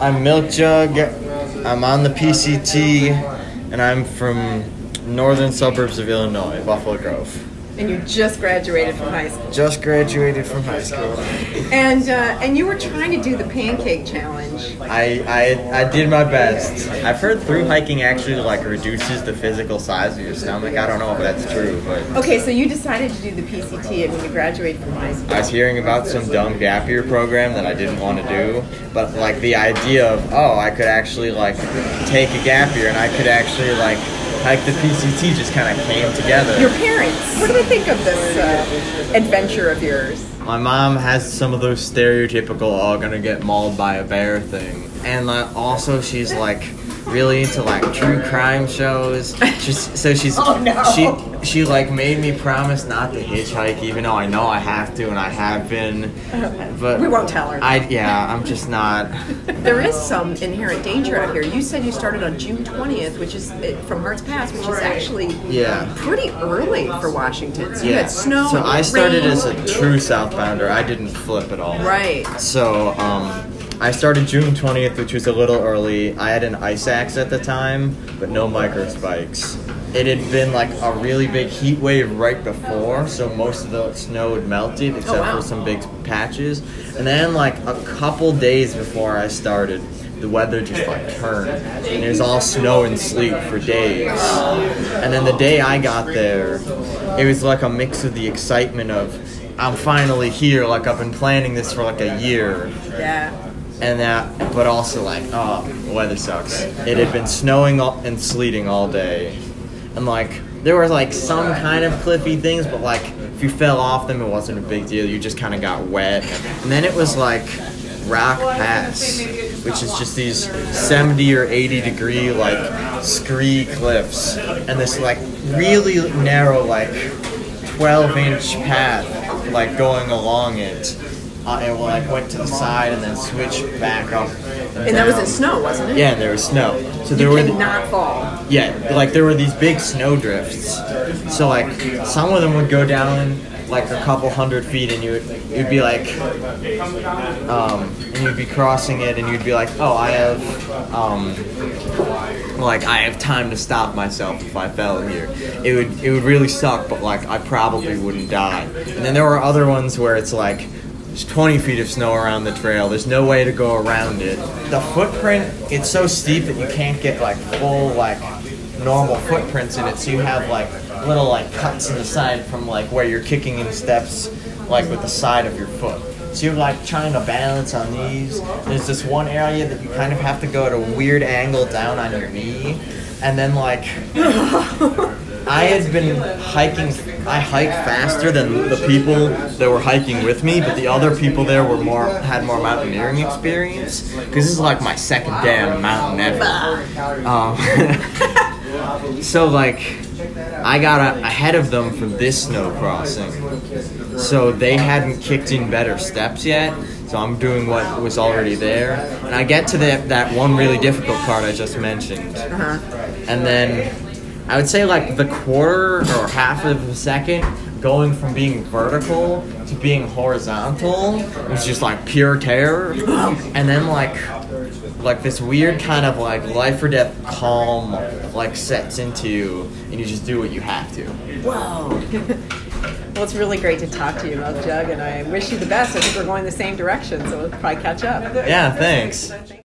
I'm Milk Jug. I'm on the PCT, and I'm from northern suburbs of Illinois, Buffalo Grove. And you just graduated from high school. Just graduated from high school. And uh, and you were trying to do the pancake challenge. I, I I did my best. I've heard through hiking actually like reduces the physical size of your stomach. I don't know if that's true, but Okay, so you decided to do the PCT when you graduated from high school. I was hearing about some dumb gap year program that I didn't want to do, but like the idea of oh I could actually like take a gap year and I could actually like hike the PCT just kind of came together. Your parents, what do they think of this uh, adventure of yours? My mom has some of those stereotypical "oh, gonna get mauled by a bear" thing, and like, also she's like really into like true crime shows. She's so she's Oh, no. she she like made me promise not to hitchhike, even though I know I have to and I have been. But We won't tell her. I yeah, I'm just not. There is some inherent danger out here. You said you started on June 20th, which is from Harts Pass, which is actually Yeah. pretty early for Washington. So you Yeah. had snow. So I started rain. as a true southbounder. I didn't flip at all. Right. So, um, I started June 20th, which was a little early. I had an ice axe at the time, but no micro spikes. It had been like a really big heat wave right before, so most of the snow had melted except wow. for some big patches. And then, like a couple days before I started, the weather just like turned, and it was all snow and sleet for days. And then the day I got there, it was like a mix of the excitement of I'm finally here, like I've been planning this for like a year, Yeah. and that, but also like, oh, the weather sucks. It had been snowing all- and sleeting all day, and like there were like some kind of cliffy things, but like if you fell off them, it wasn't a big deal. You just kind of got wet, and then it was like Rock Pass, which is just these 70 or 80 degree like scree cliffs, and this like really narrow like 12 inch path like going along it. Uh, it like went to the side and then switched back up. And that was in snow, wasn't it? Yeah, and there was snow. So there You were cannot fall. yeah, like there were these big snow drifts. So like some of them would go down like a couple hundred feet, and you would you'd be like, um, and you'd be crossing it, and you'd be like, oh, I have, um, like I have time to stop myself if I fell here. It would it would really suck, but like I probably wouldn't die. And then there were other ones where it's like. There's 20 feet of snow around the trail. There's no way to go around it. The footprint, it's so steep that you can't get like full like normal footprints in it. So you have like little like cuts in the side from like where you're kicking in steps, like with the side of your foot. So you're like trying to balance on these. There's this one area that you kind of have to go at a weird angle down on your knee, and then like I had been hiking. I hiked faster than the people that were hiking with me, but the other people there were more had more mountaineering experience. Because this is like my second day on a mountain ever. Um, so like, I got a, ahead of them for this snow crossing. So they hadn't kicked in better steps yet. So I'm doing what was already there, and I get to that that one really difficult part I just mentioned Uh-huh. and then I would say like the quarter or half of a second going from being vertical to being horizontal was just like pure terror and then like like this weird kind of like life or death calm like sets into you and you just do what you have to Whoa. well, it's really great to talk to you, Milk Jug, and I wish you the best. I think we're going the same direction, so we'll probably catch up. yeah thanks